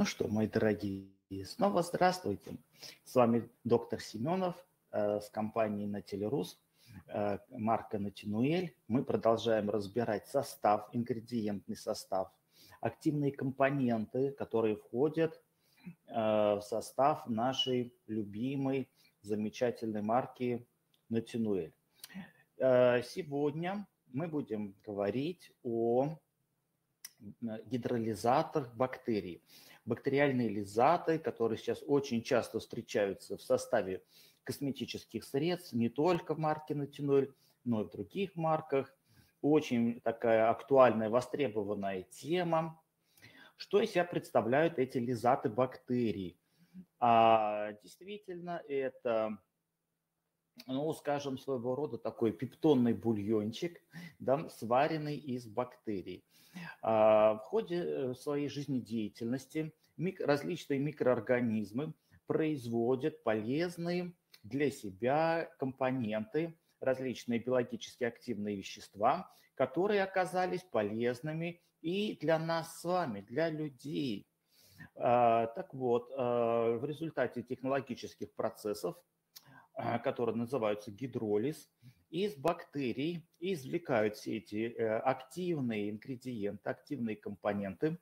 Ну что, мои дорогие, снова здравствуйте. С вами доктор Семенов э, с компанией Нателерус, э, марка Натинуэль. Мы продолжаем разбирать состав, ингредиентный состав, активные компоненты, которые входят э, в состав нашей любимой, замечательной марки Натинуэль. Э, сегодня мы будем говорить о гидролизатор бактерий. Бактериальные лизаты, которые сейчас очень часто встречаются в составе косметических средств, не только в марке Натиноль, но и в других марках. Очень такая актуальная, востребованная тема. Что из себя представляют эти лизаты бактерий? А, действительно, это ну, скажем, своего рода такой пептонный бульончик, да, сваренный из бактерий. А, в ходе э, своей жизнедеятельности мик, различные микроорганизмы производят полезные для себя компоненты, различные биологически активные вещества, которые оказались полезными и для нас с вами, для людей. А, так вот, а, в результате технологических процессов которые называются гидролиз, из бактерий извлекают все эти э, активные ингредиенты, активные компоненты,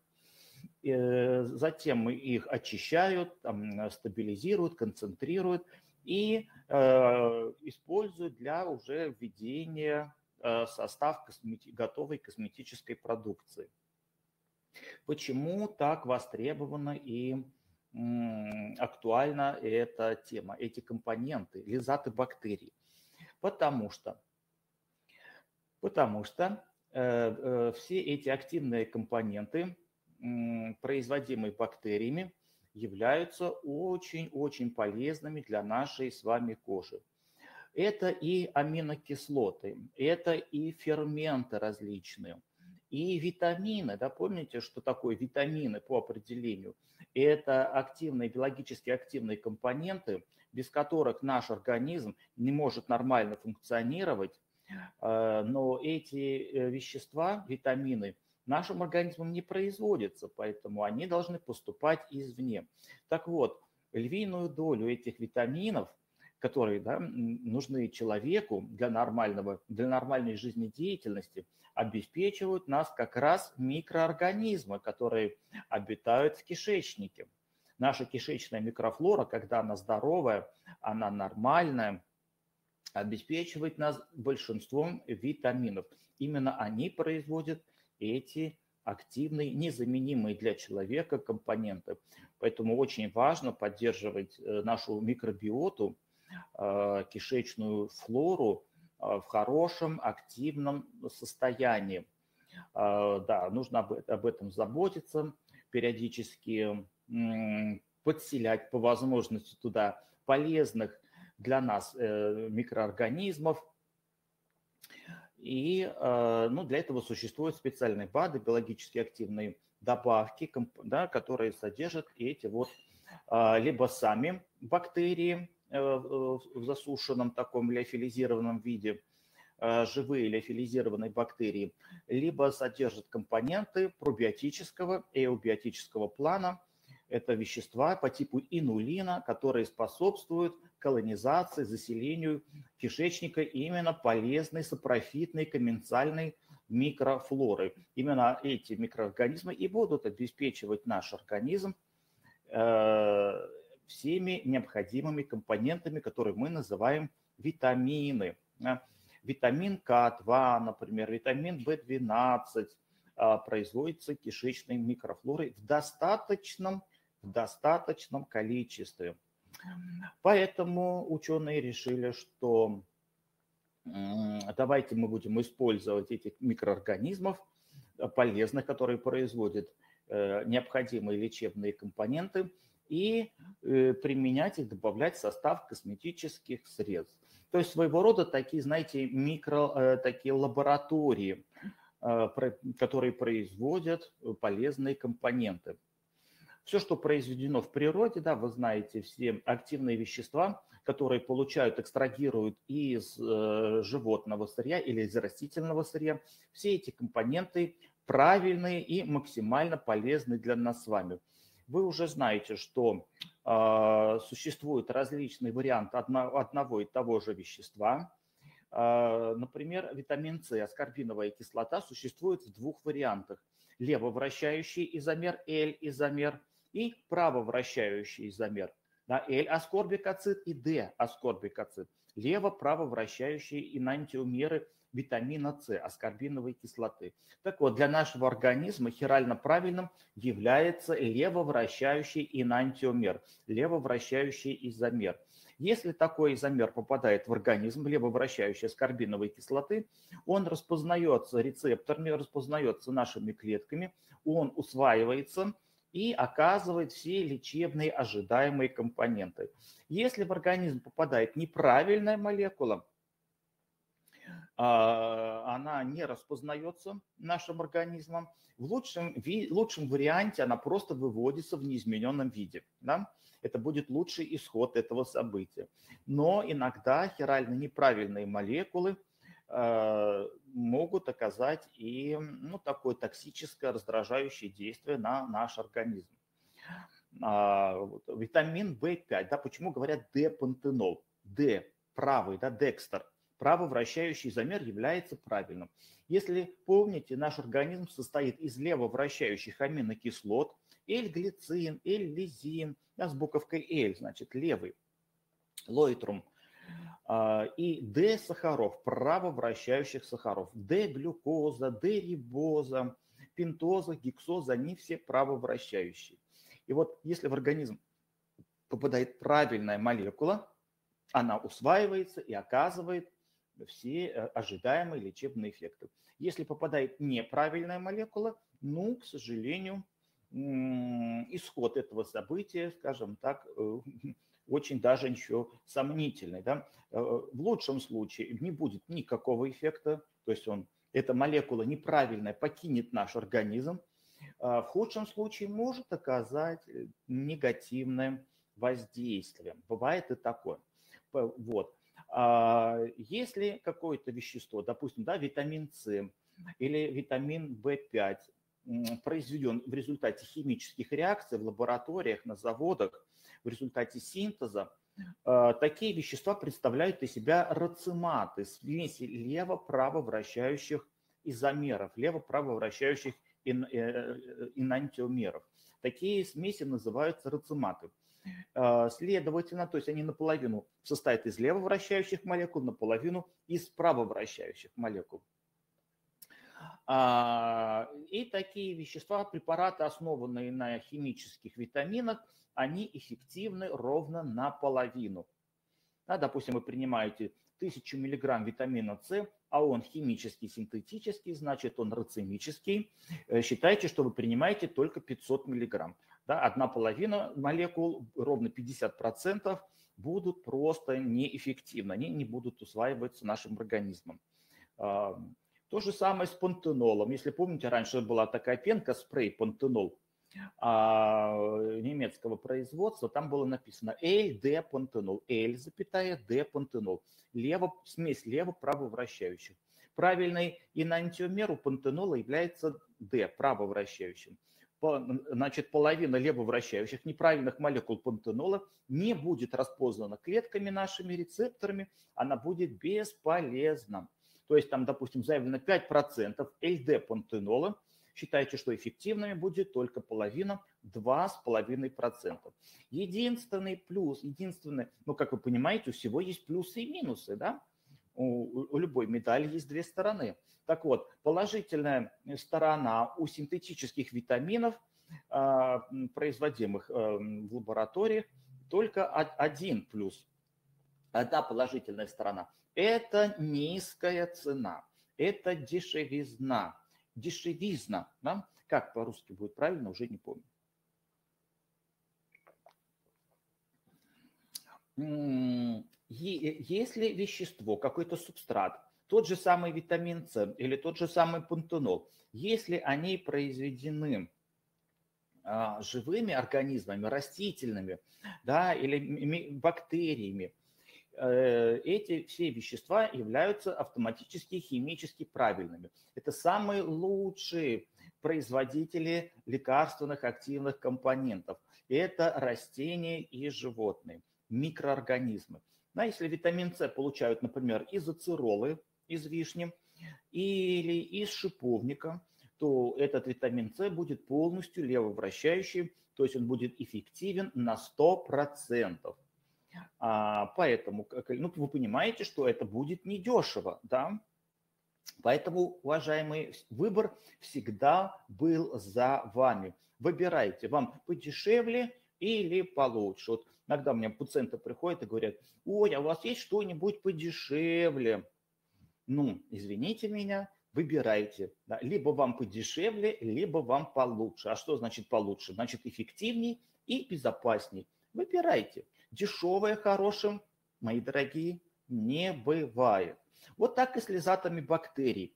э, затем их очищают, там, стабилизируют, концентрируют и э, используют для уже введения состав космети- готовой косметической продукции. Почему так востребовано и актуальна эта тема, эти компоненты, лизаты бактерий. Потому что, потому что э, э, все эти активные компоненты, э, производимые бактериями, являются очень-очень полезными для нашей с вами кожи. Это и аминокислоты, это и ферменты различные, и витамины, да, помните, что такое витамины по определению? Это активные, биологически активные компоненты, без которых наш организм не может нормально функционировать, э, но эти э, вещества, витамины, нашим организмом не производятся, поэтому они должны поступать извне. Так вот, львиную долю этих витаминов – которые да, нужны человеку для, нормального, для нормальной жизнедеятельности, обеспечивают нас как раз микроорганизмы, которые обитают в кишечнике. Наша кишечная микрофлора, когда она здоровая, она нормальная, обеспечивает нас большинством витаминов. Именно они производят эти активные, незаменимые для человека компоненты. Поэтому очень важно поддерживать э, нашу микробиоту, кишечную флору э, в хорошем, активном состоянии. Э, да, нужно об этом заботиться, периодически подселять по возможности туда полезных для нас микроорганизмов. И ну, для этого существуют специальные БАДы, биологически активные добавки, да, которые содержат эти вот либо сами бактерии, Э, в засушенном таком лиофилизированном виде э, живые лиофилизированные бактерии, либо содержат компоненты пробиотического и эубиотического плана. Это вещества по типу инулина, которые способствуют колонизации, заселению кишечника именно полезной сапрофитной комменсальной микрофлоры. Именно эти микроорганизмы и будут обеспечивать наш организм э, всеми необходимыми компонентами, которые мы называем витамины. Витамин К2, например, витамин В12 а, производится кишечной микрофлорой в достаточном, в достаточном количестве. Поэтому ученые решили, что давайте мы будем использовать этих микроорганизмов полезных, которые производят э, необходимые лечебные компоненты – и э, применять их, добавлять в состав косметических средств. То есть своего рода такие, знаете, микро, э, такие лаборатории, э, которые производят полезные компоненты. Все, что произведено в природе, да, вы знаете, все активные вещества, которые получают, экстрагируют из животного сырья или из растительного сырья, все эти компоненты правильные и максимально полезны для нас с вами. Вы уже знаете, что э, существуют различные варианты одно, одного и того же вещества. Э, например, витамин С, аскорбиновая кислота, существует в двух вариантах. Левовращающий изомер L изомер и правовращающий изомер. Да, L-аскорбикоцит и D-аскорбикоцит. Лево-право вращающие инантиомеры витамина С, аскорбиновой кислоты. Так вот, для нашего организма хирально правильным является левовращающий инантиомер, левовращающий изомер. Если такой изомер попадает в организм, левовращающий аскорбиновой кислоты, он распознается рецепторами, распознается нашими клетками, он усваивается и оказывает все лечебные ожидаемые компоненты. Если в организм попадает неправильная молекула, она не распознается нашим организмом. В лучшем, лучшем варианте она просто выводится в неизмененном виде. Да? Это будет лучший исход этого события. Но иногда хирально неправильные молекулы а, могут оказать и ну, такое токсическое раздражающее действие на наш организм. А, витамин В5, да, почему говорят D-пантенол? D, правый, да, декстер – правовращающий замер является правильным. Если помните, наш организм состоит из левовращающих аминокислот, L-глицин, L-лизин, да, с буковкой L, значит, левый, лоитрум, а, и D-сахаров, правовращающих сахаров, D-глюкоза, D-рибоза, пентоза, гексоза, они все правовращающие. И вот если в организм попадает правильная молекула, она усваивается и оказывает все э, ожидаемые лечебные эффекты. Если попадает неправильная молекула, ну, к сожалению, исход этого события, скажем так, э, очень даже еще сомнительный. Да? Э, в лучшем случае не будет никакого эффекта, то есть он, эта молекула неправильная покинет наш организм, а в худшем случае может оказать негативное воздействие. Бывает и такое. Вот. А, если какое-то вещество, допустим, да, витамин С или витамин В5 произведен в результате химических реакций в лабораториях, на заводах, в результате синтеза, а, такие вещества представляют из себя рациматы, смеси лево-право вращающих изомеров, лево-право вращающих инантиомеров. Такие смеси называются рациматы. А, следовательно, то есть они наполовину состоят из левовращающих молекул, наполовину из правовращающих молекул. А, и такие вещества, препараты, основанные на химических витаминах, они эффективны ровно наполовину. Да, допустим, вы принимаете 1000 мг витамина С, а он химический, синтетический, значит он рацемический. Э, считайте, что вы принимаете только 500 мг да, одна половина молекул, ровно 50%, будут просто неэффективны, они не будут усваиваться нашим организмом. А, то же самое с пантенолом. Если помните, раньше была такая пенка, спрей пантенол а, немецкого производства, там было написано L-D пантенол, L, запятая, D пантенол. Лево, смесь лево-право вращающих. Правильный инантиомер у пантенола является D, право вращающим значит, половина левовращающих неправильных молекул пантенола не будет распознана клетками нашими рецепторами, она будет бесполезна. То есть там, допустим, заявлено 5% ЛД-пантенола, считайте, что эффективными будет только половина, 2,5%. Единственный плюс, единственный, ну, как вы понимаете, у всего есть плюсы и минусы, да? У, у любой медали есть две стороны. Так вот, положительная сторона у синтетических витаминов, а, производимых а, в лабораториях, только один плюс, одна положительная сторона. Это низкая цена, это дешевизна, дешевизна. Да? Как по-русски будет правильно, уже не помню. Если вещество, какой-то субстрат, тот же самый витамин С или тот же самый пантенол, если они произведены а, живыми организмами, растительными, да, или бактериями, э, эти все вещества являются автоматически химически правильными. Это самые лучшие производители лекарственных активных компонентов. Это растения и животные, микроорганизмы. Да, если витамин С получают, например, из ацеролы, из вишни или из шиповника, то этот витамин С будет полностью левовращающий, то есть он будет эффективен на 100%. А, поэтому, ну, вы понимаете, что это будет недешево, да? Поэтому, уважаемый, выбор всегда был за вами. Выбирайте, вам подешевле или получше. Вот иногда у меня пациенты приходят и говорят, ой, а у вас есть что-нибудь подешевле? Ну, извините меня, выбирайте. Да? Либо вам подешевле, либо вам получше. А что значит получше? Значит эффективней и безопасней. Выбирайте. Дешевое хорошим, мои дорогие, не бывает. Вот так и с лизатами бактерий.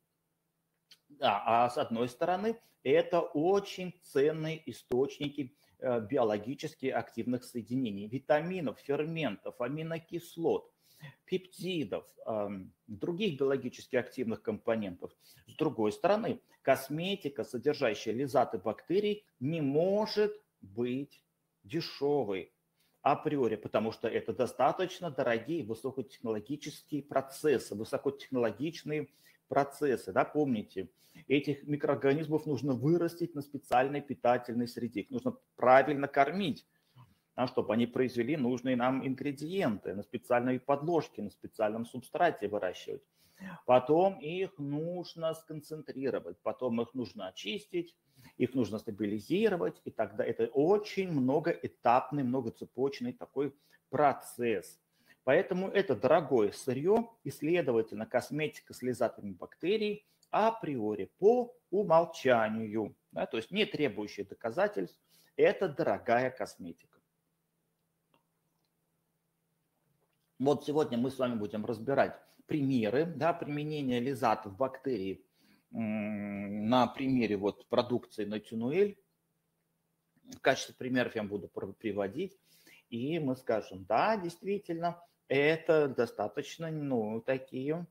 Да, а с одной стороны, это очень ценные источники биологически активных соединений, витаминов, ферментов, аминокислот, пептидов, других биологически активных компонентов. С другой стороны, косметика, содержащая лизаты бактерий, не может быть дешевой априори, потому что это достаточно дорогие высокотехнологические процессы, высокотехнологичные процессы. Да, помните, этих микроорганизмов нужно вырастить на специальной питательной среде, их нужно правильно кормить, да, чтобы они произвели нужные нам ингредиенты на специальной подложке, на специальном субстрате выращивать. Потом их нужно сконцентрировать, потом их нужно очистить, их нужно стабилизировать, и тогда это очень многоэтапный, многоцепочный такой процесс. Поэтому это дорогое сырье, и, следовательно, косметика с лизатами бактерий априори по умолчанию, да, то есть не требующие доказательств, это дорогая косметика. Вот сегодня мы с вами будем разбирать примеры да, применения лизатов бактерий на примере вот продукции Натюнуэль. В качестве примеров я буду приводить, и мы скажем, да, действительно, это достаточно, ну, такие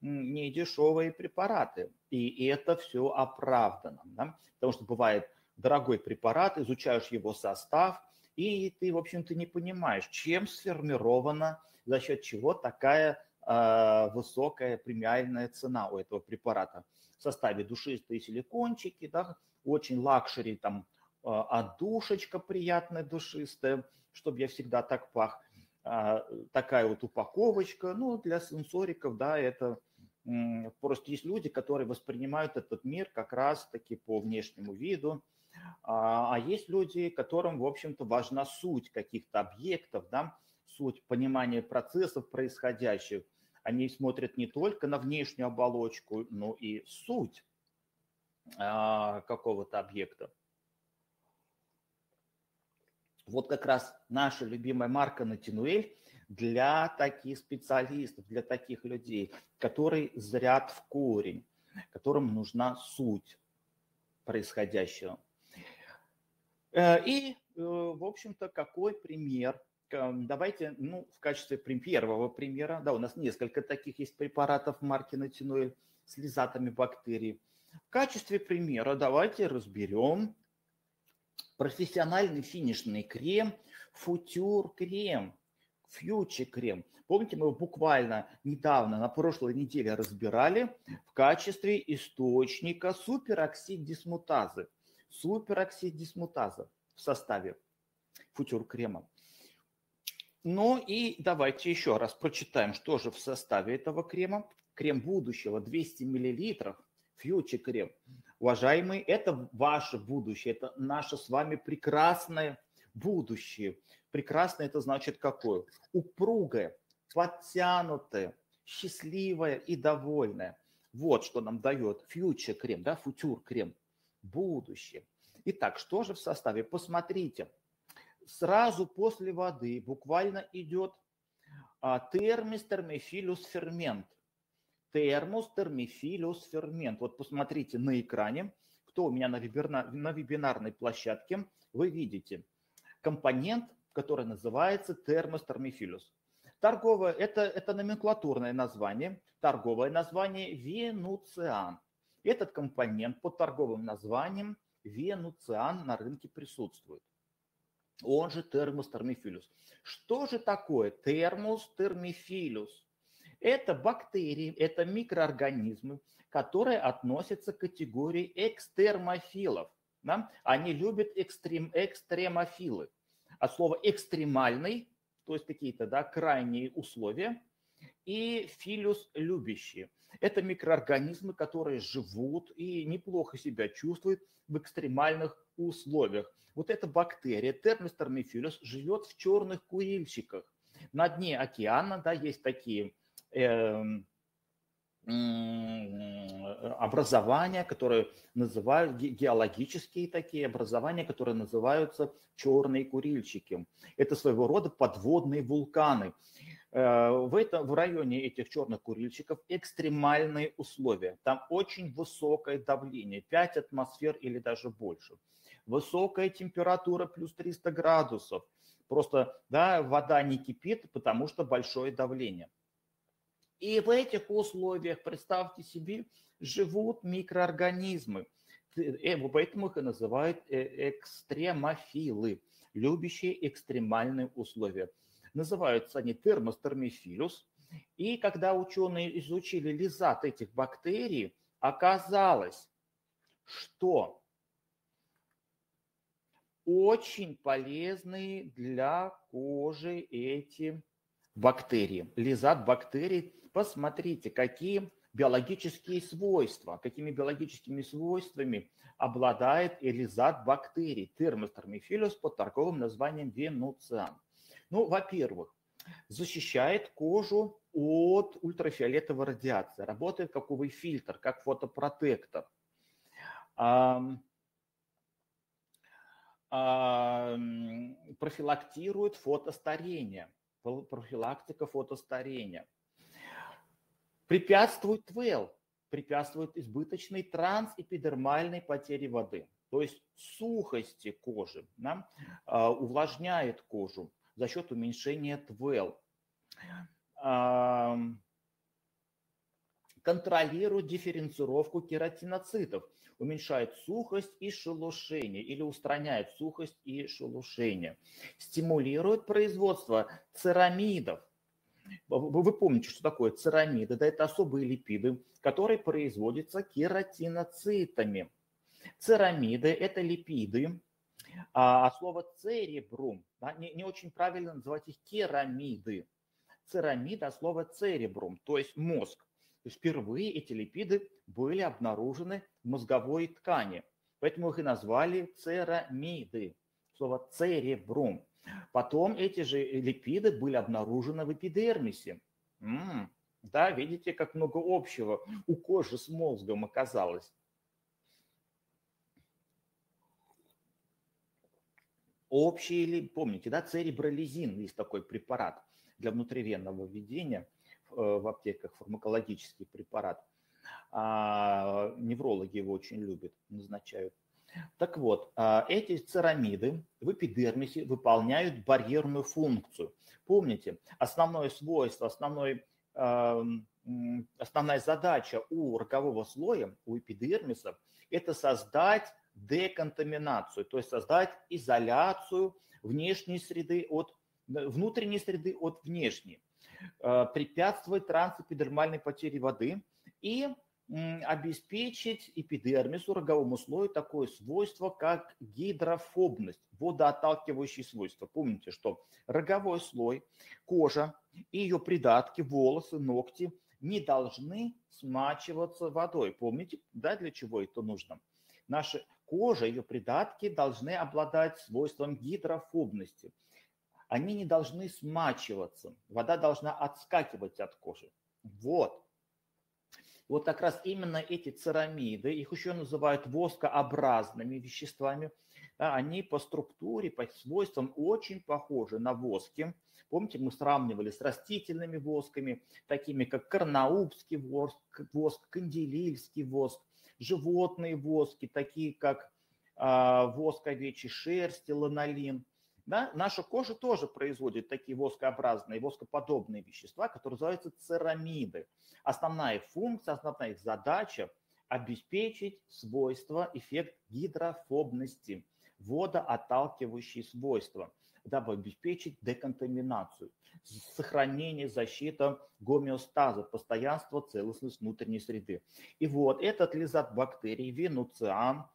недешевые препараты, и это все оправдано, да? потому что бывает дорогой препарат, изучаешь его состав, и ты, в общем-то, не понимаешь, чем сформирована, за счет чего такая э, высокая премиальная цена у этого препарата в составе душистые силикончики, да, очень luxury, там, отдушечка а приятная, душистая, чтобы я всегда так пах. А, такая вот упаковочка, ну, для сенсориков, да, это просто есть люди, которые воспринимают этот мир как раз-таки по внешнему виду, а, а есть люди, которым, в общем-то, важна суть каких-то объектов, да, суть понимания процессов происходящих, они смотрят не только на внешнюю оболочку, но и суть а, какого-то объекта. Вот как раз наша любимая марка Натинуэль для таких специалистов, для таких людей, которые зрят в корень, которым нужна суть происходящего. Э, и, э, в общем-то, какой пример Давайте, ну, в качестве первого примера, да, у нас несколько таких есть препаратов марки Натиноэль с лизатами бактерий. В качестве примера давайте разберем профессиональный финишный крем Футюр крем, фьючи крем. Помните, мы его буквально недавно, на прошлой неделе разбирали в качестве источника супероксид дисмутазы. Супероксид дисмутаза в составе футюр крема. Ну и давайте еще раз прочитаем, что же в составе этого крема. Крем будущего 200 мл, фьючи крем. Уважаемые, это ваше будущее, это наше с вами прекрасное будущее. Прекрасное это значит какое? Упругое, подтянутое, счастливое и довольное. Вот что нам дает фьючер крем, да, футюр крем. Будущее. Итак, что же в составе? Посмотрите сразу после воды буквально идет а, термис термифилус фермент. Термос термифилус фермент. Вот посмотрите на экране, кто у меня на, вебинар, на вебинарной площадке, вы видите компонент, который называется термос термифилус. Торговое, это, это номенклатурное название, торговое название венуциан. Этот компонент под торговым названием венуциан на рынке присутствует. Он же термус термифилус. Что же такое термус термифилус? Это бактерии, это микроорганизмы, которые относятся к категории экстермофилов. Да? Они любят экстрем, экстремофилы. От слова экстремальный, то есть какие-то да, крайние условия, и филюс любящие. Это микроорганизмы, которые живут и неплохо себя чувствуют в экстремальных условиях. Вот эта бактерия, Термис термифилюс, живет в черных курильщиках. На дне океана да, есть такие образования, которые называют геологические такие образования, которые называются черные курильщики. Это своего рода подводные вулканы. Э, в, этом, в районе этих черных курильщиков экстремальные условия. Там очень высокое давление, 5 атмосфер или даже больше. Высокая температура плюс 300 градусов. Просто да, вода не кипит, потому что большое давление. И в этих условиях, представьте себе, живут микроорганизмы. Э, поэтому их и называют э, экстремофилы, любящие экстремальные условия. Называются они термостермифилус. И когда ученые изучили лизат этих бактерий, оказалось, что очень полезные для кожи эти бактерии. Лизат бактерий, посмотрите, какие биологические свойства, какими биологическими свойствами обладает элизат бактерий, термостермифилус под торговым названием венуциан. Ну, во-первых, защищает кожу от ультрафиолетовой радиации, работает как UV-фильтр, как фотопротектор. профилактирует фотостарение, профилактика фотостарения. Препятствует ТВЛ, препятствует избыточной трансэпидермальной потере воды, то есть сухости кожи, да, увлажняет кожу, за счет уменьшения ТВЛ. Контролирует дифференцировку кератиноцитов, уменьшает сухость и шелушение или устраняет сухость и шелушение. Стимулирует производство церамидов. Вы помните, что такое церамиды? Да, это особые липиды, которые производятся кератиноцитами. Церамиды – это липиды, а, а слово церебрум, да, не, не очень правильно называть их керамиды. Церамида, а слово церебрум, то есть мозг. То есть впервые эти липиды были обнаружены в мозговой ткани. Поэтому их и назвали церамиды. Слово церебрум. Потом эти же липиды были обнаружены в эпидермисе. М-м, да, видите, как много общего у кожи с мозгом оказалось. Общий или, помните, да, церебролизин есть такой препарат для внутривенного введения э, в аптеках, фармакологический препарат. А, неврологи его очень любят, назначают. Так вот, а, эти церамиды в эпидермисе выполняют барьерную функцию. Помните, основное свойство, основной, основная задача у рогового слоя, у эпидермиса, это создать деконтаминацию, то есть создать изоляцию внешней среды от внутренней среды от внешней, э, препятствовать трансэпидермальной потере воды и обеспечить эпидермису, роговому слою, такое свойство, как гидрофобность, водоотталкивающие свойства. Помните, что роговой слой, кожа и ее придатки, волосы, ногти не должны смачиваться водой. Помните, да, для чего это нужно? Наши кожа, ее придатки должны обладать свойством гидрофобности. Они не должны смачиваться. Вода должна отскакивать от кожи. Вот. Вот как раз именно эти церамиды, их еще называют воскообразными веществами, да, они по структуре, по свойствам очень похожи на воски. Помните, мы сравнивали с растительными восками, такими как карнаубский воск, воск канделильский воск животные воски, такие как а, воск овечьей шерсти, ланолин. Да? Наша кожа тоже производит такие воскообразные, воскоподобные вещества, которые называются церамиды. Основная функция, основная их задача обеспечить свойство, эффект гидрофобности, водоотталкивающие свойства, дабы обеспечить деконтаминацию, сохранение, защита гомеостаза, постоянство, целостность внутренней среды. И вот этот лизат бактерий, винуциан,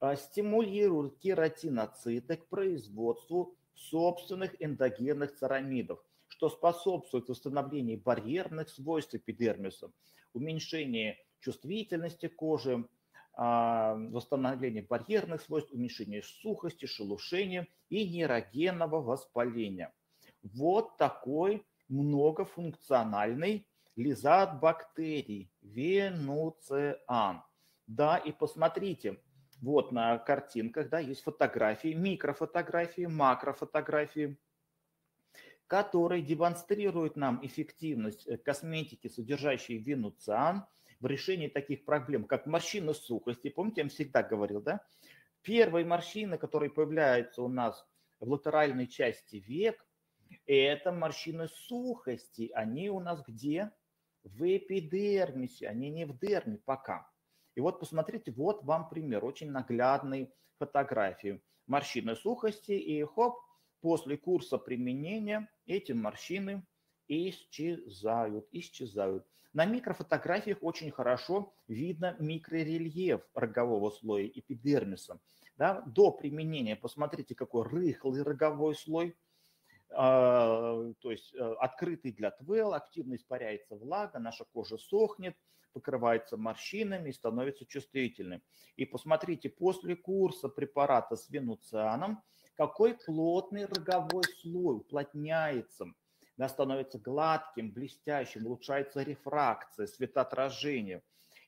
а, стимулирует кератиноциты к производству собственных эндогенных церамидов, что способствует восстановлению барьерных свойств эпидермиса, уменьшению чувствительности кожи, а, восстановлению барьерных свойств, уменьшению сухости, шелушения и нейрогенного воспаления. Вот такой многофункциональный лизат бактерий, венуциан. Да, и посмотрите, вот на картинках, да, есть фотографии, микрофотографии, макрофотографии, которые демонстрируют нам эффективность э, косметики, содержащей винуциан, в решении таких проблем, как морщина сухости. Помните, я вам всегда говорил, да? Первые морщины, которые появляются у нас в латеральной части век, это морщины сухости. Они у нас где? В эпидермисе, они не в дерме пока. И вот посмотрите, вот вам пример, очень наглядной фотографии. Морщины сухости и хоп, после курса применения эти морщины исчезают, исчезают. На микрофотографиях очень хорошо видно микрорельеф рогового слоя эпидермиса. Да? До применения посмотрите, какой рыхлый роговой слой, а, то есть э, открытый для ТВЛ, активно испаряется влага, наша кожа сохнет, покрывается морщинами и становится чувствительным. И посмотрите, после курса препарата с венуцианом, какой плотный роговой слой уплотняется, да, становится гладким, блестящим, улучшается рефракция, светоотражение.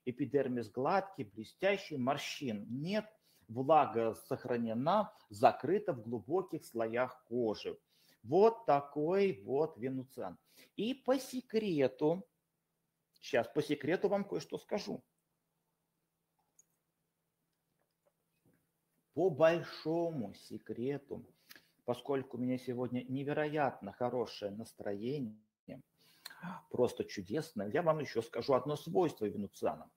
Эпидермис гладкий, блестящий, морщин нет, влага сохранена, закрыта в глубоких слоях кожи. Вот такой вот венуциан. И по секрету, Сейчас по секрету вам кое-что скажу. По большому секрету, поскольку у меня сегодня невероятно хорошее настроение, просто чудесное, я вам еще скажу одно свойство венуциана.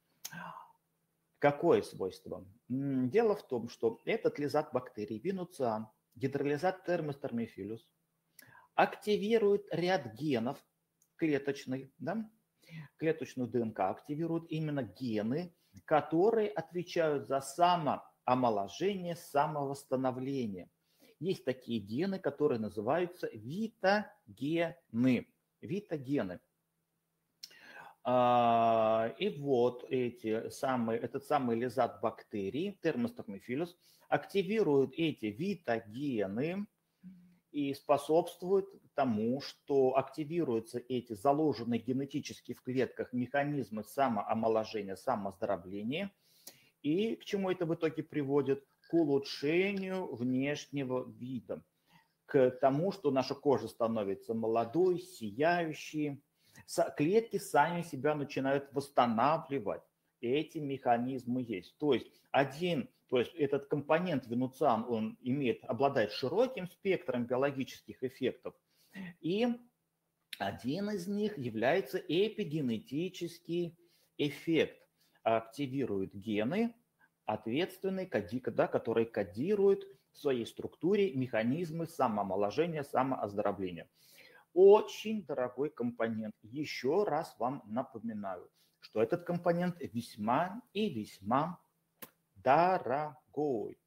Какое свойство? Дело в том, что этот лизат бактерий, винуциан, гидролизат термостермифилюс, активирует ряд генов клеточный, да, клеточную ДНК активируют именно гены, которые отвечают за самоомоложение, самовосстановление. Есть такие гены, которые называются витагены. Витагены. А, и вот эти самые, этот самый лизат бактерий, термостормофилус, активирует эти витагены, и способствует тому, что активируются эти заложенные генетически в клетках механизмы самоомоложения, самооздоровления. И к чему это в итоге приводит? К улучшению внешнего вида, к тому, что наша кожа становится молодой, сияющей. Клетки сами себя начинают восстанавливать. Эти механизмы есть. То есть один то есть этот компонент венуциан, он имеет, обладает широким спектром биологических эффектов. И один из них является эпигенетический эффект. Активирует гены, ответственные, да, которые кодируют в своей структуре механизмы самоомоложения, самооздоровления. Очень дорогой компонент. Еще раз вам напоминаю, что этот компонент весьма и весьма дорогой.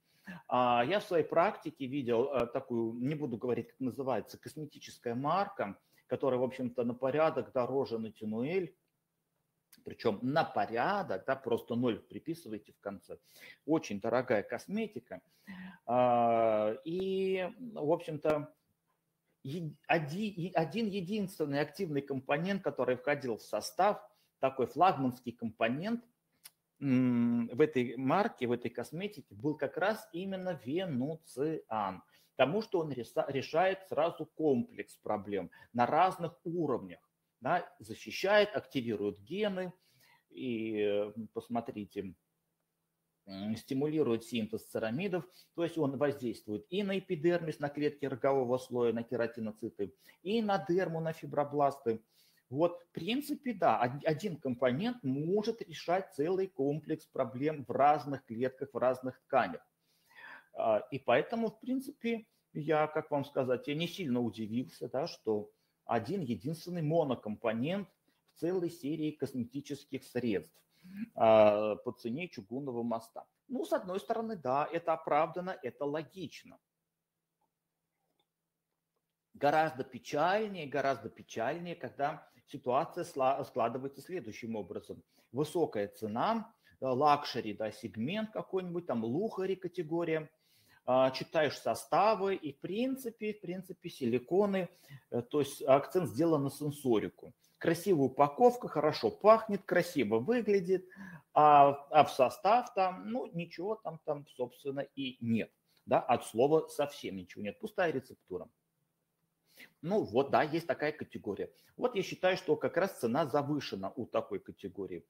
А, я в своей практике видел э, такую, не буду говорить, как называется, косметическая марка, которая, в общем-то, на порядок дороже на Тинуэль, причем на порядок, да, просто ноль приписывайте в конце. Очень дорогая косметика. А, и, в общем-то, один единственный активный компонент, который входил в состав, такой флагманский компонент, в этой марке, в этой косметике был как раз именно венуциан, потому что он решает сразу комплекс проблем на разных уровнях, да, защищает, активирует гены, и посмотрите, стимулирует синтез церамидов, то есть он воздействует и на эпидермис, на клетки рогового слоя, на кератиноциты, и на дерму, на фибробласты, Вот, в принципе, да, один компонент может решать целый комплекс проблем в разных клетках, в разных тканях. А, и поэтому, в принципе, я, как вам сказать, я не сильно удивился, да, что один единственный монокомпонент в целой серии косметических средств а, по цене чугунного моста. Ну, с одной стороны, да, это оправдано, это логично. Гораздо печальнее, гораздо печальнее, когда ситуация складывается следующим образом. Высокая цена, э, luxury, да, сегмент какой-нибудь, там luxury категория, а, читаешь составы и в принципе, в принципе силиконы, э, то есть акцент сделан на сенсорику. Красивая упаковка, хорошо пахнет, красиво выглядит, а, а в состав там, ну, ничего там, там, собственно, и нет. Да, от слова совсем ничего нет, пустая рецептура. Ну вот, да, есть такая категория. Вот я считаю, что как раз цена завышена у такой категории.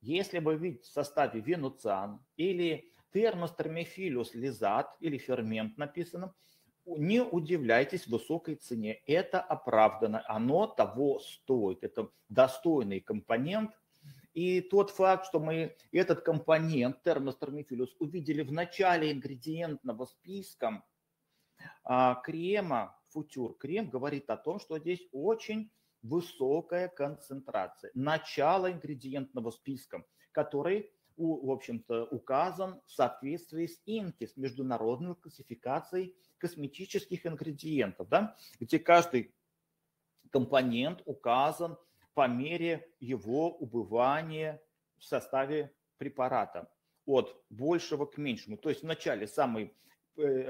Если вы видите в составе венуциан или термостермифилюс лизат или фермент написано, не удивляйтесь высокой цене. Это оправдано, оно того стоит. Это достойный компонент. И тот факт, что мы этот компонент термостермифилюс увидели в начале ингредиентного списка а, крема, футюр крем говорит о том, что здесь очень высокая концентрация. Начало ингредиентного списка, который, в общем-то, указан в соответствии с ИНКИ, с международной классификацией косметических ингредиентов, да, где каждый компонент указан по мере его убывания в составе препарата от большего к меньшему. То есть вначале самый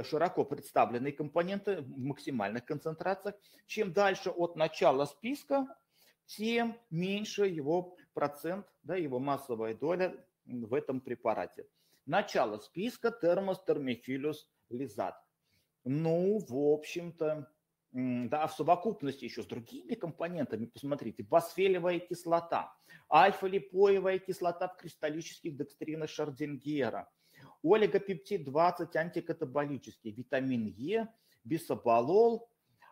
широко представленные компоненты в максимальных концентрациях. Чем дальше от начала списка, тем меньше его процент, да, его массовая доля в этом препарате. Начало списка термостермифилюс лизат. Ну, в общем-то, да, в совокупности еще с другими компонентами, посмотрите, басфелевая кислота, альфа-липоевая кислота в кристаллических декстринах Шардингера – Олигопептид 20 антикатаболический, витамин Е, бисоболол,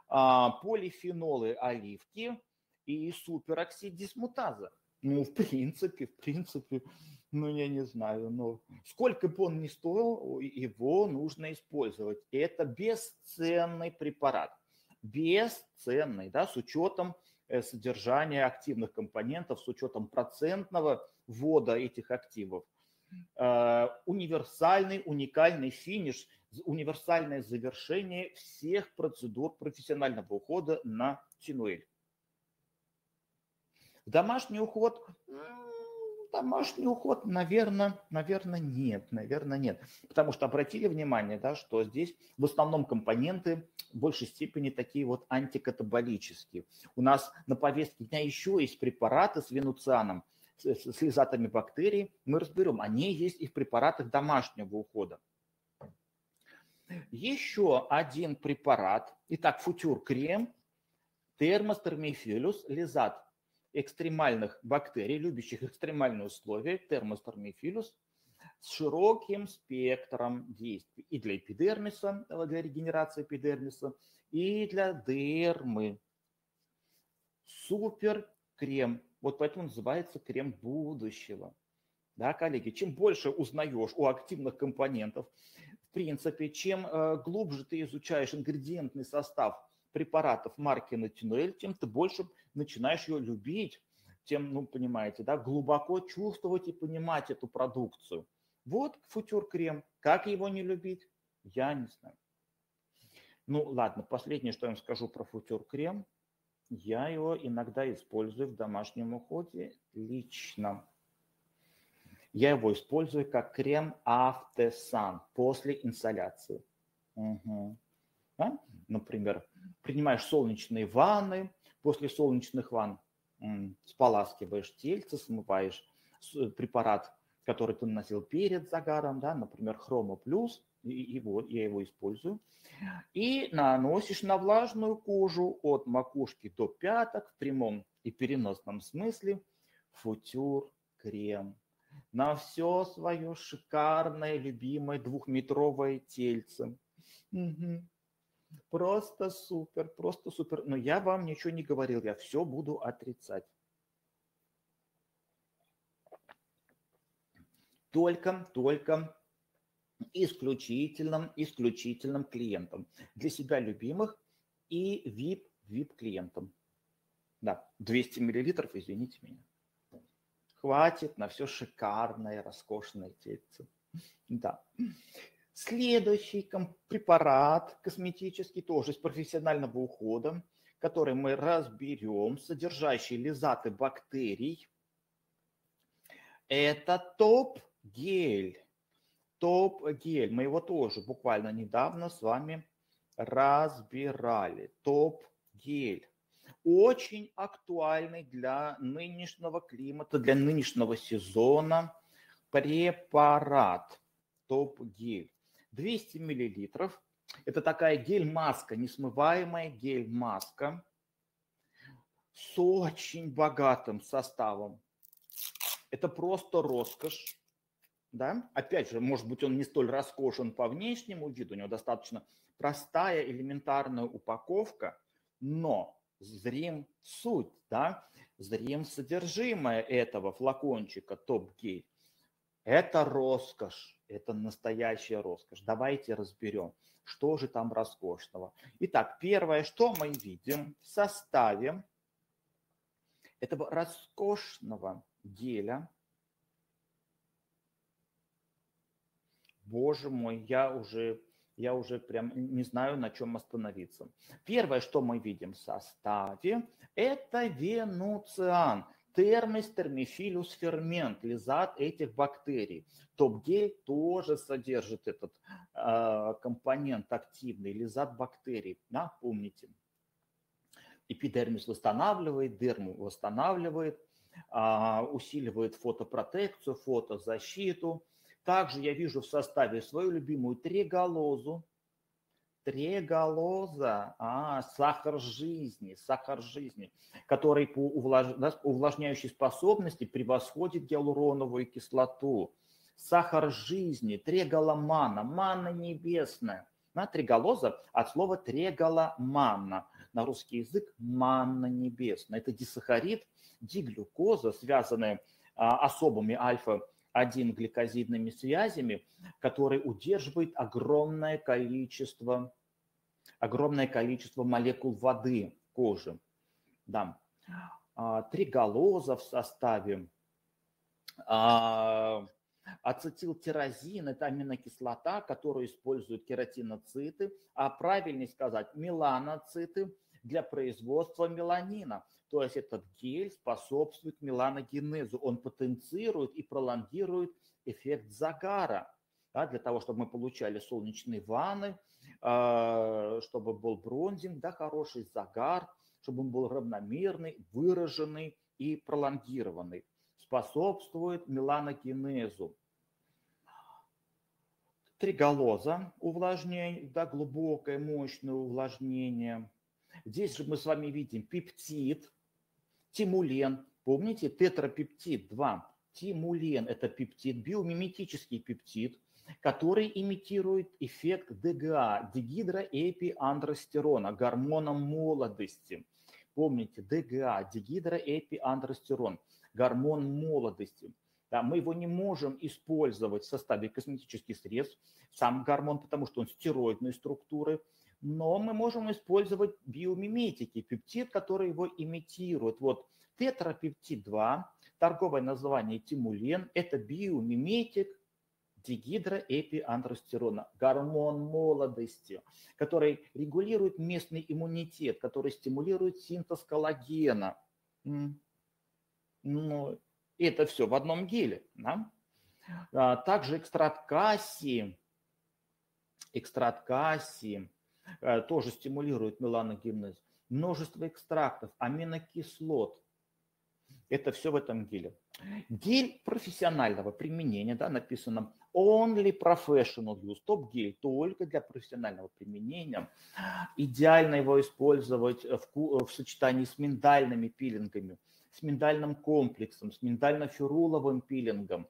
а, полифенолы оливки и супероксид дисмутаза. Ну, в принципе, в принципе, ну, я не знаю, но сколько бы он ни стоил, его нужно использовать. Это бесценный препарат, бесценный, да, с учетом э, содержания активных компонентов, с учетом процентного ввода этих активов – универсальный, уникальный финиш, универсальное завершение всех процедур профессионального ухода на Тинуэль. Домашний уход, домашний уход, наверное, наверное, нет, наверное, нет. Потому что обратили внимание, да, что здесь в основном компоненты в большей степени такие вот антикатаболические. У нас на повестке дня еще есть препараты с венуцианом, с лизатами бактерий, мы разберем. Они есть и в препаратах домашнего ухода. Еще один препарат, итак, футюр-крем, термостермифилюс, лизат экстремальных бактерий, любящих экстремальные условия, термостермифилюс, с широким спектром действий и для эпидермиса, для регенерации эпидермиса, и для дермы. Супер крем вот поэтому называется крем будущего. Да, коллеги, чем больше узнаешь о активных компонентах, в принципе, чем э, глубже ты изучаешь ингредиентный состав препаратов марки Натинуэль, тем ты больше начинаешь ее любить, тем, ну, понимаете, да, глубоко чувствовать и понимать эту продукцию. Вот футюр-крем. Как его не любить? Я не знаю. Ну, ладно, последнее, что я вам скажу про футюр-крем – я его иногда использую в домашнем уходе лично. Я его использую как крем автосан после инсоляции. Угу. Да? Например, принимаешь солнечные ванны, после солнечных ванн споласкиваешь тельце, смываешь препарат, который ты наносил перед загаром, да, например, хрома плюс, вот я его использую и наносишь на влажную кожу от макушки до пяток в прямом и переносном смысле футюр-крем на все свое шикарное, любимое двухметровое тельце. Угу. Просто супер, просто супер. Но я вам ничего не говорил, я все буду отрицать. Только, только исключительным, исключительным клиентам. Для себя любимых и VIP, VIP клиентам. Да, 200 миллилитров, извините меня. Хватит на все шикарное, роскошное тельце. Да. Следующий препарат косметический, тоже из профессионального ухода, который мы разберем, содержащий лизаты бактерий, это топ-гель. Топ-гель. Мы его тоже буквально недавно с вами разбирали. Топ-гель. Очень актуальный для нынешнего климата, для нынешнего сезона препарат. Топ-гель. 200 миллилитров. Это такая гель-маска, несмываемая гель-маска с очень богатым составом. Это просто роскошь да, опять же, может быть, он не столь роскошен по внешнему виду, у него достаточно простая элементарная упаковка, но зрим суть, да, зрим содержимое этого флакончика топ-гель. Это роскошь, это настоящая роскошь. Давайте разберем, что же там роскошного. Итак, первое, что мы видим в составе этого роскошного геля, боже мой, я уже, я уже прям не знаю, на чем остановиться. Первое, что мы видим в составе, это венуциан, термис термифилус фермент, лизат этих бактерий. Топ-гель тоже содержит этот э, компонент активный, лизат бактерий. Да, помните. Эпидермис восстанавливает, дерму восстанавливает, э, усиливает фотопротекцию, фотозащиту, также я вижу в составе свою любимую треголозу. Треголоза, а, сахар жизни, сахар жизни, который по увлаж... увлажняющей способности превосходит гиалуроновую кислоту. Сахар жизни, треголомана, манна небесная. На триголоза от слова треголоманна. На русский язык манна небесная. Это дисахарид, диглюкоза, связанная а, особыми альфа один гликозидными связями, который удерживает огромное количество, огромное количество молекул воды коже. Да. А, триголоза в составе, а, ацетилтирозин – это аминокислота, которую используют кератиноциты, а правильнее сказать меланоциты для производства меланина – то есть этот гель способствует меланогенезу, он потенцирует и пролонгирует эффект загара. Да, для того, чтобы мы получали солнечные ванны, а, чтобы был бронзинг, да, хороший загар, чтобы он был равномерный, выраженный и пролонгированный. Способствует меланогенезу. Триголоза увлажнение, да, глубокое, мощное увлажнение. Здесь же мы с вами видим пептид, Тимулен, помните, тетрапептид-2. Тимулен – это пептид, биомиметический пептид, который имитирует эффект ДГА, дегидроэпиандростерона, гормона молодости. Помните, ДГА, дегидроэпиандростерон, гормон молодости. Да, мы его не можем использовать в составе косметических средств, сам гормон, потому что он стероидной структуры – но мы можем использовать биомиметики, пептид, который его имитирует. Вот тетрапептид-2, торговое название тимулен, это биомиметик дегидроэпиандростерона, гормон молодости, который регулирует местный иммунитет, который стимулирует синтез коллагена. Ну, это все в одном геле. Да? А, также экстракт кассии, экстракт кассии, тоже стимулирует меланогенез. Множество экстрактов, аминокислот. Это все в этом геле. Гель профессионального применения, да, написано only professional use, топ-гель только для профессионального применения. Идеально его использовать в, в сочетании с миндальными пилингами, с миндальным комплексом, с миндально-фируловым пилингом.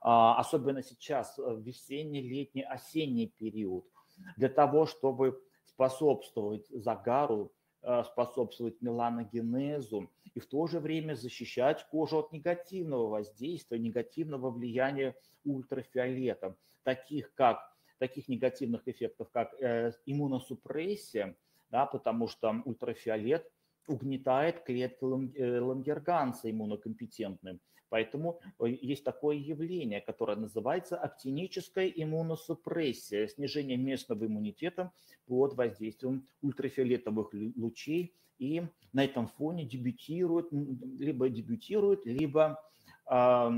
А, особенно сейчас, в весенний, летний, осенний период – для того, чтобы способствовать загару, э, способствовать меланогенезу и в то же время защищать кожу от негативного воздействия, негативного влияния ультрафиолета, таких как таких негативных эффектов, как э, иммуносупрессия, да, потому что ультрафиолет угнетает клетки э, лангерганца иммунокомпетентным. Поэтому э, есть такое явление, которое называется актиническая иммуносупрессия, снижение местного иммунитета под воздействием ультрафиолетовых лучей. И на этом фоне дебютируют, либо дебютируют, либо э,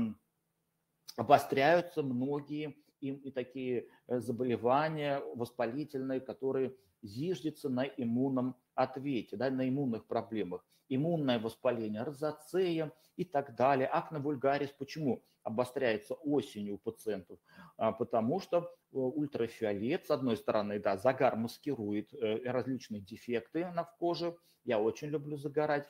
обостряются многие и, и такие э, заболевания воспалительные, которые зиждется на иммунном ответе, да, на иммунных проблемах. Иммунное воспаление, розацея и так далее. Акне вульгарис почему обостряется осенью у пациентов? А, потому что э, ультрафиолет, с одной стороны, да, загар маскирует э, различные дефекты на коже. Я очень люблю загорать.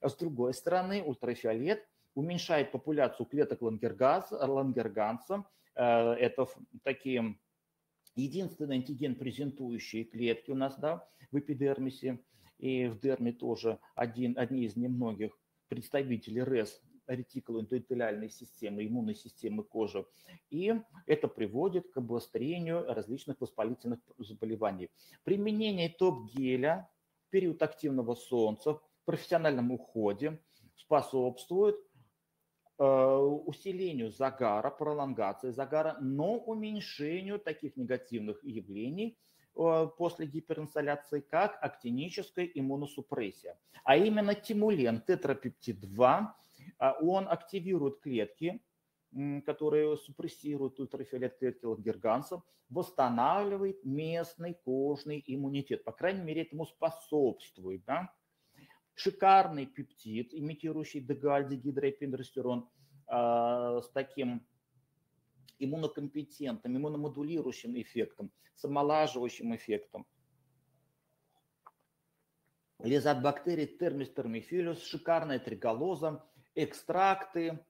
А с другой стороны, ультрафиолет уменьшает популяцию клеток лангерганса. Э, это такие единственный антиген презентующие клетки у нас да, в эпидермисе и в дерме тоже один, одни из немногих представителей РЭС, ретикулоэндотелиальной системы, иммунной системы кожи. И это приводит к обострению различных воспалительных заболеваний. Применение топ-геля в период активного солнца в профессиональном уходе способствует усилению загара, пролонгации загара, но уменьшению таких негативных явлений э, после гиперинсоляции, как актиническая иммуносупрессия. А именно тимулен тетрапептид-2, а он активирует клетки, которые супрессируют ультрафиолет клетки Лангерганса, восстанавливает местный кожный иммунитет. По крайней мере, этому способствует. Да? Шикарный пептид, имитирующий дегальдегидроэпиндростерон э, с таким иммунокомпетентным, иммуномодулирующим эффектом, самолаживающим эффектом. Лизобактерий термистермифилюс, шикарная триголоза, экстракты.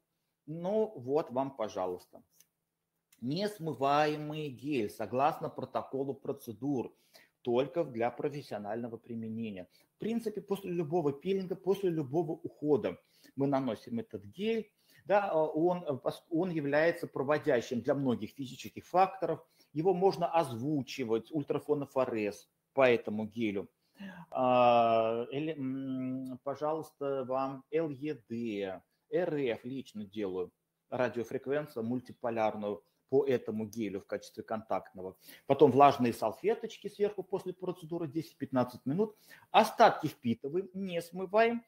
Ну вот вам, пожалуйста. Несмываемый гель, согласно протоколу процедур только для профессионального применения. В принципе, после любого пилинга, после любого ухода мы наносим этот гель, да, а он, он является проводящим для многих физических факторов. Его можно озвучивать ультрафонофорез по этому гелю. А, пожалуйста, вам ЛЕД, РФ лично делаю, радиофреквенцию мультиполярную по этому гелю в качестве контактного. Потом влажные салфеточки сверху после процедуры 10-15 минут. Остатки впитываем, не смываем.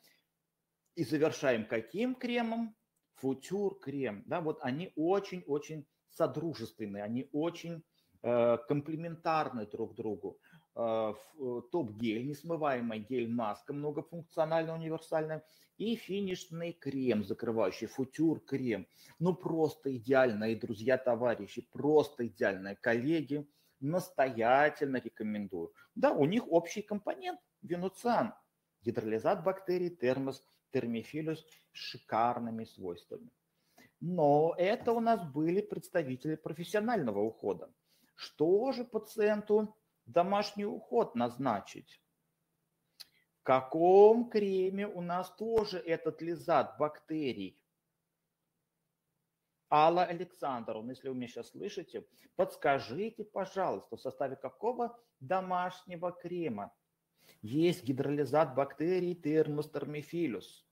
И завершаем каким кремом? Футюр крем. Да, вот они очень-очень содружественные, они очень э, комплементарны друг другу. Э, э, топ-гель, несмываемая гель-маска, многофункциональная, универсальная, и финишный крем, закрывающий футюр-крем. Ну, просто идеальные друзья, товарищи, просто идеальные коллеги, настоятельно рекомендую. Да, у них общий компонент – винуциан, гидролизат бактерий, термос, термифилюс с шикарными свойствами. Но это у нас были представители профессионального ухода. Что же пациенту домашний уход назначить. В каком креме у нас тоже этот лизат бактерий? Алла Александровна, если вы меня сейчас слышите, подскажите, пожалуйста, в составе какого домашнего крема есть гидролизат бактерий термостермифилюс?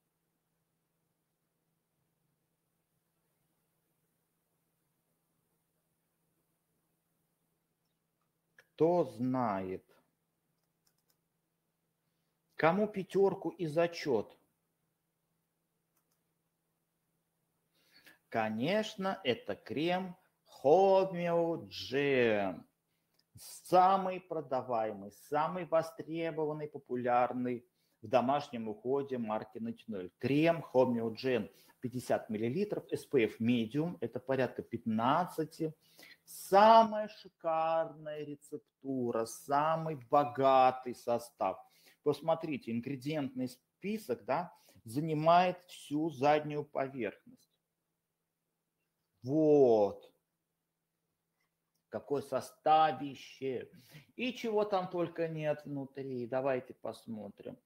Кто знает? Кому пятерку и зачет? Конечно, это крем Homeogen. Самый продаваемый, самый востребованный, популярный в домашнем уходе марки Натиноль. Крем Homeogen 50 мл, SPF Medium, это порядка 15 Самая шикарная рецептура, самый богатый состав. Посмотрите, ингредиентный список да, занимает всю заднюю поверхность. Вот. какое составище. И чего там только нет внутри. Давайте посмотрим.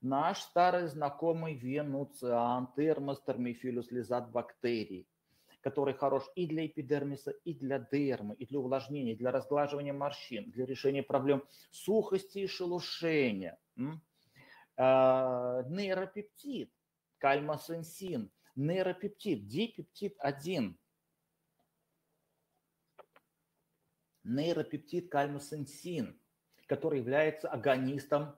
Наш старый знакомый венуциан, термостермифилус лизат бактерий, который хорош и для эпидермиса, и для дермы, и для увлажнения, и для разглаживания морщин, для решения проблем сухости и шелушения. А, нейропептид, кальмосенсин, нейропептид, дипептид 1, нейропептид кальмосенсин, который является агонистом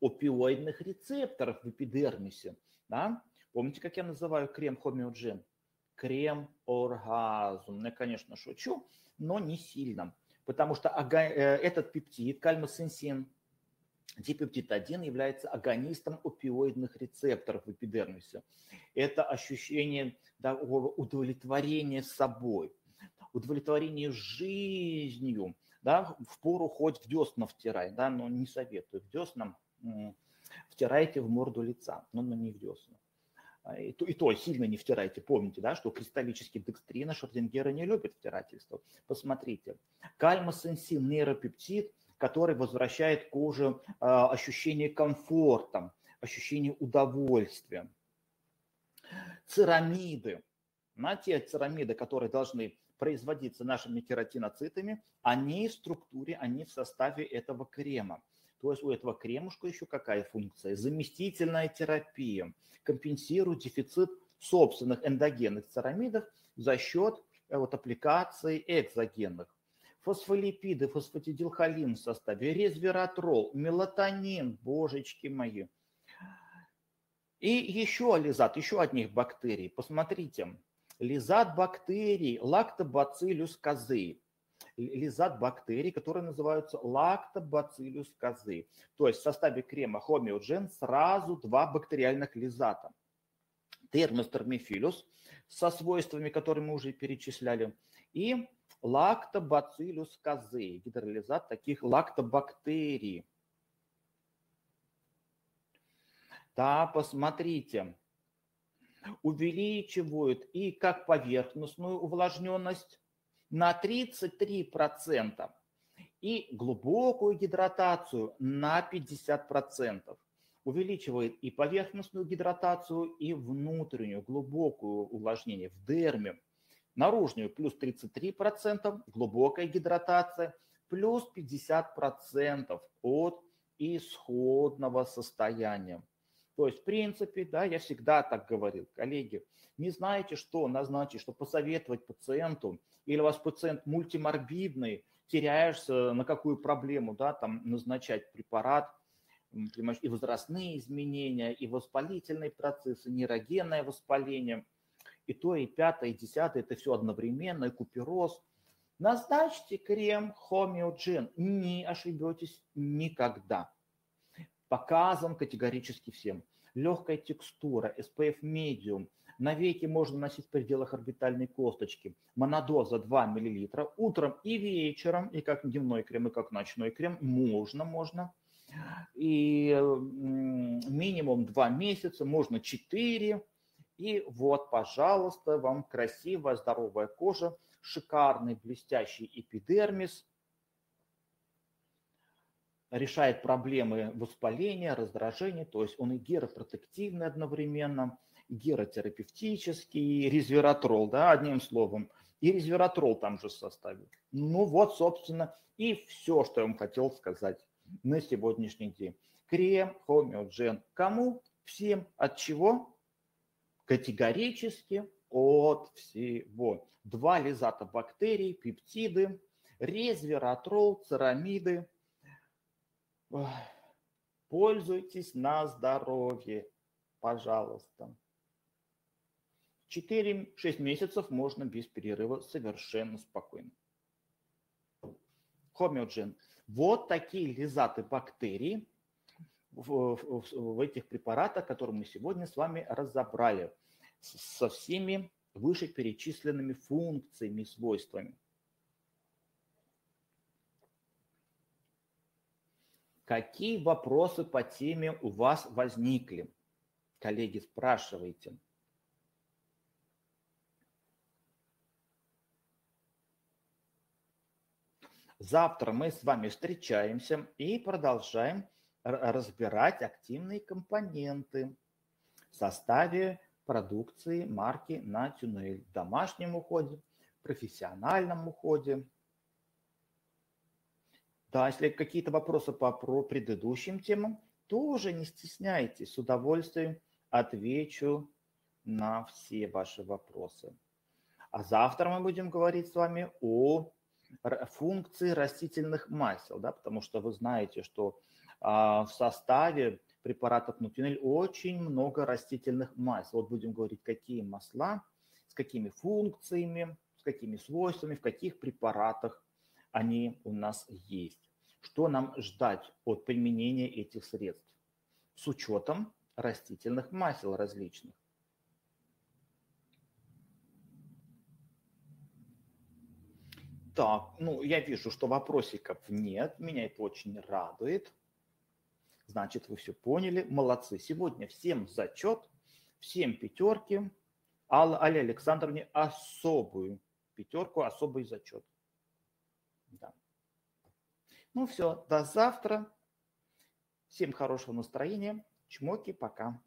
опиоидных рецепторов в эпидермисе. Да? Помните, как я называю крем хомиоджен? Крем оргазм. Я, конечно, шучу, но не сильно. Потому что э, этот пептид, кальмосенсин, Дипептид 1 является агонистом опиоидных рецепторов в эпидермисе. Это ощущение да, удовлетворения собой, удовлетворение жизнью. Да, в пору хоть в десна втирай, да, но не советую. В десна втирайте в морду лица, но не в десна. А, и то, и то сильно не втирайте. Помните, да, что кристаллический декстрин и Шродингера не любят втирательство. Посмотрите. Кальмосенсин нейропептид, который возвращает коже э, ощущение комфорта, ощущение удовольствия. Церамиды. На те церамиды, которые должны производиться нашими кератиноцитами, они в структуре, они в составе этого крема. То есть у этого кремушка еще какая функция? Заместительная терапия. Компенсирует дефицит собственных эндогенных церамидов за счет э, вот, аппликации экзогенных. Фосфолипиды, фосфатидилхолин в составе, резвератрол, мелатонин, божечки мои. И еще лизат, еще одних бактерий. Посмотрите, лизат бактерий, лактобациллюс козы лизат бактерий, которые называются лактобациллюс козы. То есть в составе крема хомиоджен сразу два бактериальных лизата. Термостермифилус со свойствами, которые мы уже перечисляли, и лактобациллюс козы, гидролизат таких лактобактерий. Да, посмотрите, увеличивают и как поверхностную увлажненность, на 33% и глубокую гидратацию на 50%. Увеличивает и поверхностную гидратацию, и внутреннюю глубокую увлажнение в дерме. Наружную плюс 33%, глубокая гидратация плюс 50% от исходного состояния. То есть, в принципе, да, я всегда так говорил, коллеги, не знаете, что назначить, что посоветовать пациенту, или у вас пациент мультиморбидный, теряешься, на какую проблему, да, там назначать препарат, и возрастные изменения, и воспалительные процессы, нейрогенное воспаление, и то, и пятое, и десятое, это все одновременно, и купероз. Назначьте крем хомиоджен, не ошибетесь никогда показан категорически всем. Легкая текстура, SPF medium, навеки можно носить в пределах орбитальной косточки. Монодоза 2 мл утром и вечером, и как дневной крем, и как ночной крем, можно, можно. И минимум 2 месяца, можно 4. И вот, пожалуйста, вам красивая, здоровая кожа, шикарный блестящий эпидермис – решает проблемы воспаления, раздражения, то есть он и геропротективный одновременно, геротерапевтический, резвератрол, да, одним словом, и резвератрол там же в составе. Ну вот, собственно, и все, что я вам хотел сказать на сегодняшний день. Крем, хомиоджен. Кому? Всем. От чего? Категорически от всего. Два лизата бактерий, пептиды, резвератрол, церамиды, Пользуйтесь на здоровье, пожалуйста. 4-6 месяцев можно без перерыва совершенно спокойно. Хомиоджен. Вот такие лизаты бактерий в, в, в этих препаратах, которые мы сегодня с вами разобрали, со всеми вышеперечисленными функциями и свойствами. Какие вопросы по теме у вас возникли? Коллеги, спрашивайте. Завтра мы с вами встречаемся и продолжаем разбирать активные компоненты в составе продукции марки на тюнель в домашнем уходе, профессиональном уходе. Да, если какие-то вопросы по про предыдущим темам, тоже не стесняйтесь, с удовольствием отвечу на все ваши вопросы. А завтра мы будем говорить с вами о функции растительных масел, да, потому что вы знаете, что а, в составе препаратов Нутинель очень много растительных масел. Вот будем говорить, какие масла, с какими функциями, с какими свойствами, в каких препаратах они у нас есть. Что нам ждать от применения этих средств с учетом растительных масел различных. Так, ну я вижу, что вопросиков нет, меня это очень радует. Значит, вы все поняли, молодцы. Сегодня всем зачет, всем пятерки. Алле Александровне особую пятерку, особый зачет. Да. Ну все, до завтра. Всем хорошего настроения. Чмоки, пока.